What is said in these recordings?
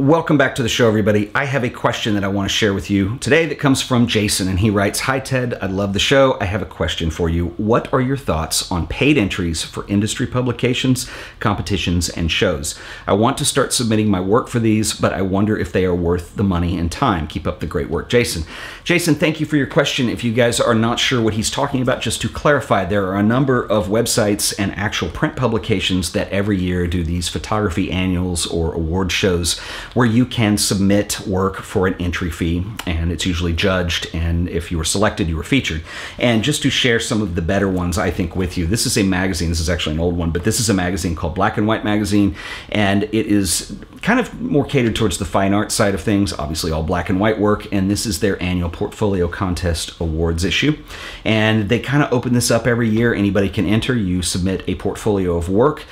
Welcome back to the show, everybody. I have a question that I want to share with you today that comes from Jason, and he writes Hi, Ted. I love the show. I have a question for you. What are your thoughts on paid entries for industry publications, competitions, and shows? I want to start submitting my work for these, but I wonder if they are worth the money and time. Keep up the great work, Jason. Jason, thank you for your question. If you guys are not sure what he's talking about, just to clarify, there are a number of websites and actual print publications that every year do these photography annuals or award shows where you can submit work for an entry fee and it's usually judged and if you were selected you were featured. And just to share some of the better ones i think with you this is a magazine this is actually an old one but this is a magazine called black and white magazine and it is kind of more catered towards the fine art side of things obviously all black and white work and this is their annual portfolio contest awards issue. And they kind of open this up every year. Anybody can enter. You submit a portfolio of work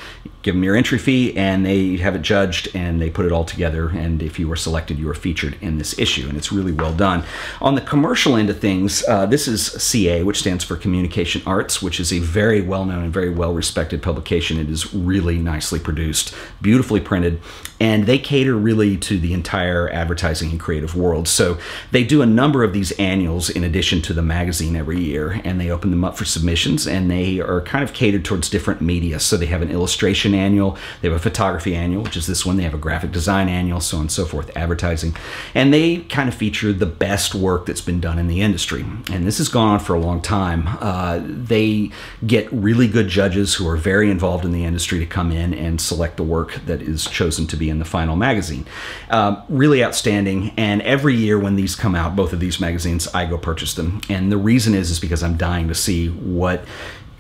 give them your entry fee and they have it judged and they put it all together and if you were selected you were featured in this issue and it's really well done. On the commercial end of things uh, this is ca which stands for communication arts which is a very well known and very well respected publication. It is really nicely produced beautifully printed and they cater really to the entire advertising and creative world. So they do a number of these annuals in addition to the magazine every year and they open them up for submissions and they are kind of catered towards different media. So they have an illustration annual, they have a photography annual, which is this one, they have a graphic design annual, so on and so forth, advertising. And they kind of feature the best work that's been done in the industry. And this has gone on for a long time. Uh, they get really good judges who are very involved in the industry to come in and select the work that is chosen to be in the final magazine. Uh, really outstanding. And every year when these come out, both of these magazines, I go purchase them. And the reason is, is because I'm dying to see what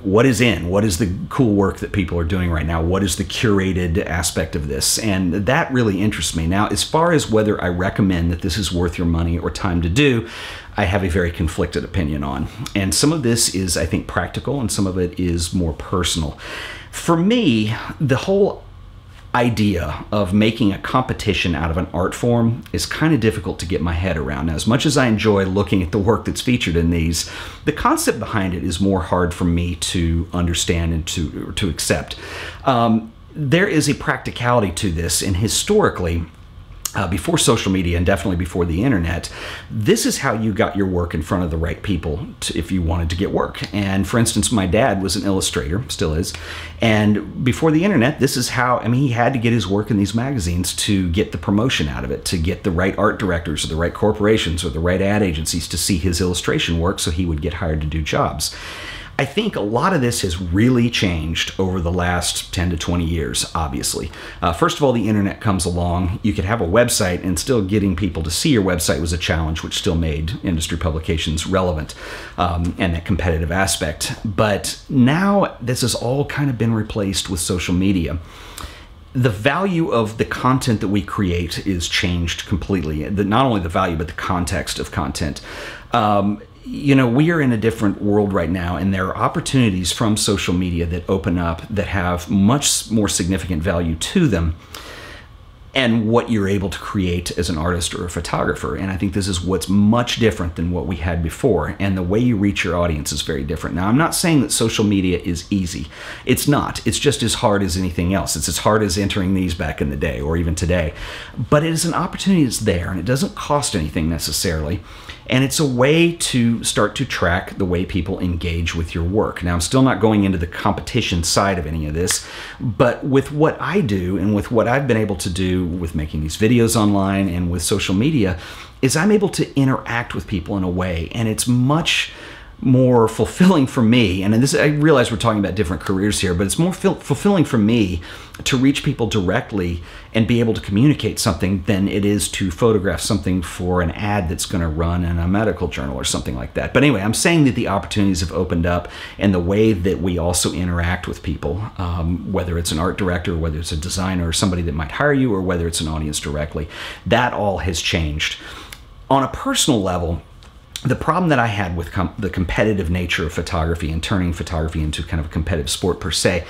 what is in? What is the cool work that people are doing right now? What is the curated aspect of this? And that really interests me. Now as far as whether i recommend that this is worth your money or time to do i have a very conflicted opinion on. And some of this is i think practical and some of it is more personal. For me the whole idea of making a competition out of an art form is kind of difficult to get my head around. Now, as much as I enjoy looking at the work that's featured in these, the concept behind it is more hard for me to understand and to, to accept. Um, there is a practicality to this, and historically, uh, before social media and definitely before the internet, this is how you got your work in front of the right people to, if you wanted to get work. And for instance, my dad was an illustrator, still is. And before the internet, this is how, I mean, he had to get his work in these magazines to get the promotion out of it, to get the right art directors or the right corporations or the right ad agencies to see his illustration work so he would get hired to do jobs. I think a lot of this has really changed over the last 10 to 20 years, obviously. Uh, first of all, the internet comes along. You could have a website, and still getting people to see your website was a challenge, which still made industry publications relevant um, and that competitive aspect. But now this has all kind of been replaced with social media the value of the content that we create is changed completely. The, not only the value, but the context of content. Um, you know, we are in a different world right now, and there are opportunities from social media that open up that have much more significant value to them and what you're able to create as an artist or a photographer. And I think this is what's much different than what we had before. And the way you reach your audience is very different. Now, I'm not saying that social media is easy. It's not. It's just as hard as anything else. It's as hard as entering these back in the day or even today. But it is an opportunity that's there and it doesn't cost anything necessarily. And it's a way to start to track the way people engage with your work. Now, I'm still not going into the competition side of any of this, but with what I do and with what I've been able to do with making these videos online and with social media, is I'm able to interact with people in a way, and it's much more fulfilling for me and this i realize we're talking about different careers here but it's more fulfilling for me to reach people directly and be able to communicate something than it is to photograph something for an ad that's going to run in a medical journal or something like that. But anyway i'm saying that the opportunities have opened up and the way that we also interact with people um, whether it's an art director whether it's a designer or somebody that might hire you or whether it's an audience directly that all has changed. On a personal level the problem that I had with com the competitive nature of photography and turning photography into kind of a competitive sport per se,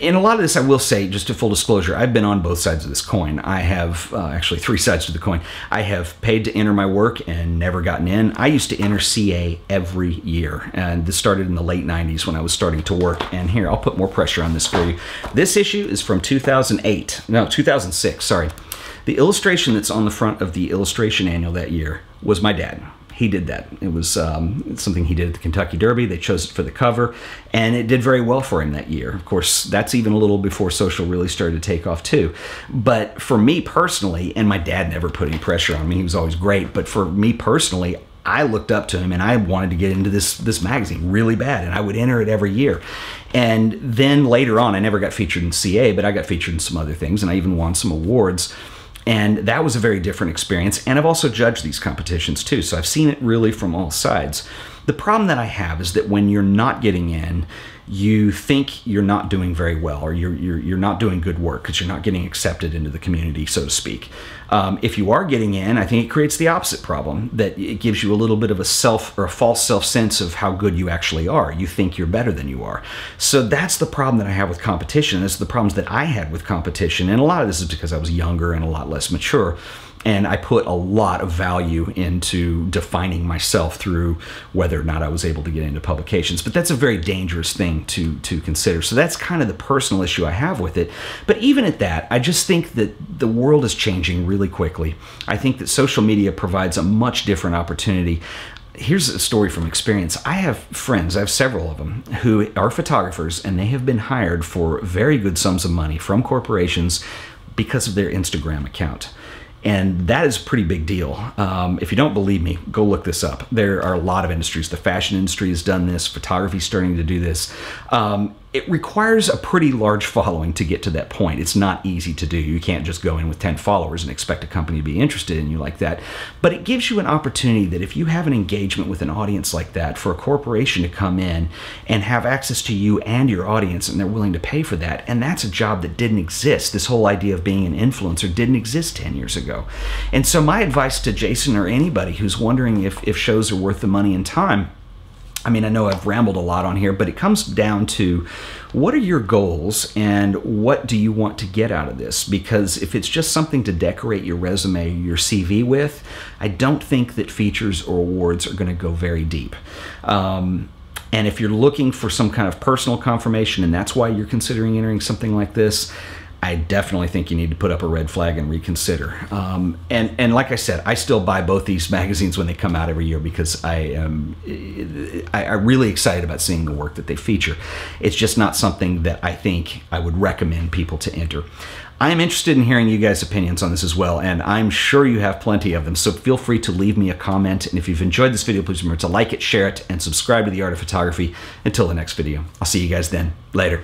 in a lot of this, I will say, just a full disclosure, I've been on both sides of this coin. I have uh, actually three sides to the coin. I have paid to enter my work and never gotten in. I used to enter CA every year, and this started in the late 90s when I was starting to work. And here, I'll put more pressure on this for you. This issue is from 2008, no, 2006, sorry. The illustration that's on the front of the illustration annual that year was my dad he did that. It was um, something he did at the Kentucky Derby. They chose it for the cover, and it did very well for him that year. Of course, that's even a little before social really started to take off too. But for me personally, and my dad never put any pressure on me. He was always great. But for me personally, I looked up to him and I wanted to get into this this magazine really bad, and I would enter it every year. And then later on, I never got featured in CA, but I got featured in some other things, and I even won some awards. And that was a very different experience. And I've also judged these competitions too. So I've seen it really from all sides. The problem that I have is that when you're not getting in, you think you're not doing very well or you're, you're, you're not doing good work because you're not getting accepted into the community, so to speak. Um, if you are getting in, I think it creates the opposite problem that it gives you a little bit of a self or a false self sense of how good you actually are. You think you're better than you are. So that's the problem that I have with competition. That's the problems that I had with competition. And a lot of this is because I was younger and a lot less mature and I put a lot of value into defining myself through whether or not I was able to get into publications. But that's a very dangerous thing to to consider. So that's kind of the personal issue I have with it. But even at that, I just think that the world is changing really quickly. I think that social media provides a much different opportunity here's a story from experience. I have friends, I have several of them, who are photographers and they have been hired for very good sums of money from corporations because of their Instagram account. And that is a pretty big deal. Um, if you don't believe me, go look this up. There are a lot of industries. The fashion industry has done this, photography starting to do this. Um, it requires a pretty large following to get to that point. It's not easy to do. You can't just go in with 10 followers and expect a company to be interested in you like that. But it gives you an opportunity that if you have an engagement with an audience like that, for a corporation to come in and have access to you and your audience, and they're willing to pay for that. And that's a job that didn't exist. This whole idea of being an influencer didn't exist 10 years ago. And so, my advice to Jason or anybody who's wondering if, if shows are worth the money and time I mean, I know I've rambled a lot on here, but it comes down to what are your goals and what do you want to get out of this? Because if it's just something to decorate your resume, your CV with, I don't think that features or awards are going to go very deep. Um, and if you're looking for some kind of personal confirmation and that's why you're considering entering something like this, I definitely think you need to put up a red flag and reconsider. Um, and and like I said, I still buy both these magazines when they come out every year because I am I, I'm really excited about seeing the work that they feature. It's just not something that I think I would recommend people to enter. I'm interested in hearing you guys' opinions on this as well, and I'm sure you have plenty of them. So feel free to leave me a comment. And if you've enjoyed this video, please remember to like it, share it, and subscribe to The Art of Photography. Until the next video, I'll see you guys then. Later.